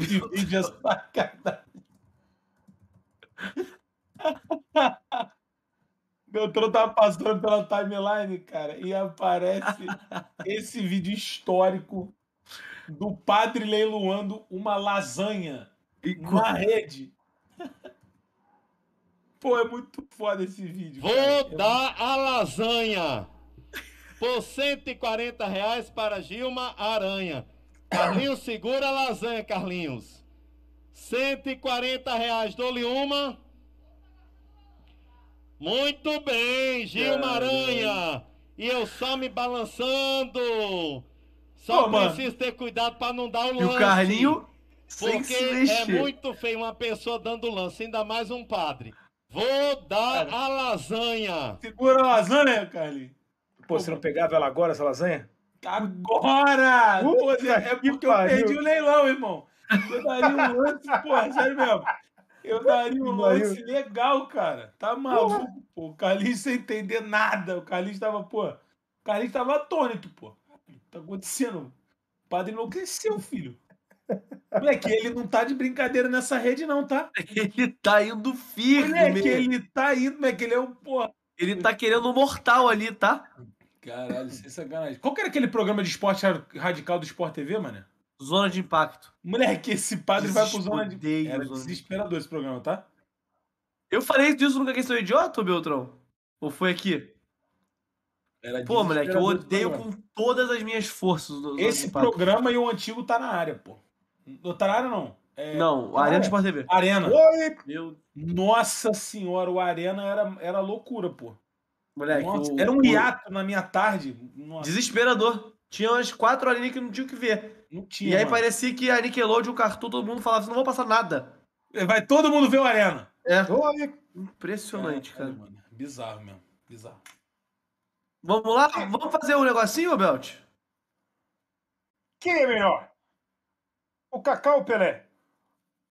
Esse vídeo é sacanagem. Beltrão tava passando pela timeline, cara, e aparece esse vídeo histórico do padre leiloando uma lasanha na rede. Pô, é muito foda esse vídeo. Vou cara. É dar a lasanha por 140 reais para Gilma Aranha. Carlinhos, segura a lasanha, Carlinhos. 140 reais, dou-lhe uma. Muito bem, Gilma Aranha. E eu só me balançando. Só Pô, mano. preciso ter cuidado para não dar o E lance. o Carlinho sem Porque é muito feio uma pessoa dando lance, ainda mais um padre. Vou dar a lasanha. Segura a lasanha, Carlinhos. Pô, você não pegava ela agora, essa lasanha? Agora! Puta é que porque eu perdi o leilão, irmão. Eu daria um lance, pô, sério mesmo. Eu daria um lance legal, cara. Tá maluco, pô. O Carlinhos sem entender nada. O Carlinhos tava, pô. O Carlinhos tava atônito, pô. O que tá acontecendo? O padre enlouqueceu, filho. Moleque, ele não tá de brincadeira nessa rede, não, tá? Ele tá indo firme. Moleque, ele tá indo, moleque. Ele é um, pô. Ele tá querendo um mortal ali, tá? Caralho, sem sacanagem. Qual que era aquele programa de esporte radical do Sport TV, mano? Zona de impacto. Moleque, esse padre vai pro zona de. Odeio Era zona de- desesperador esse programa, tá? Eu falei disso nunca questão idiota, ô Beltrão? Ou foi aqui? Era Pô, moleque, eu desesperador odeio com todas as minhas forças. de Esse Impacto. programa e o antigo tá na área, pô. Não tá na área, não. É, Não, tá na Arena área. Sport TV. Arena. Oi! Meu, Nossa senhora, o Arena era, era loucura, pô. Moleque, Nossa, o- era um o- hiato na minha tarde. Nossa, Desesperador. Tinha umas quatro horinhas que não tinha o que ver. não tinha. E aí mano. parecia que a Nickelodeon, o Cartoon, todo mundo falava assim, não vou passar nada. Vai todo mundo ver o Arena. É. Oi! Impressionante, cara. Caralho, mano. Bizarro mesmo. Bizarro. Vamos lá? Vamos fazer um negocinho, Belt? Quem é melhor? O Cacau ou o Pelé?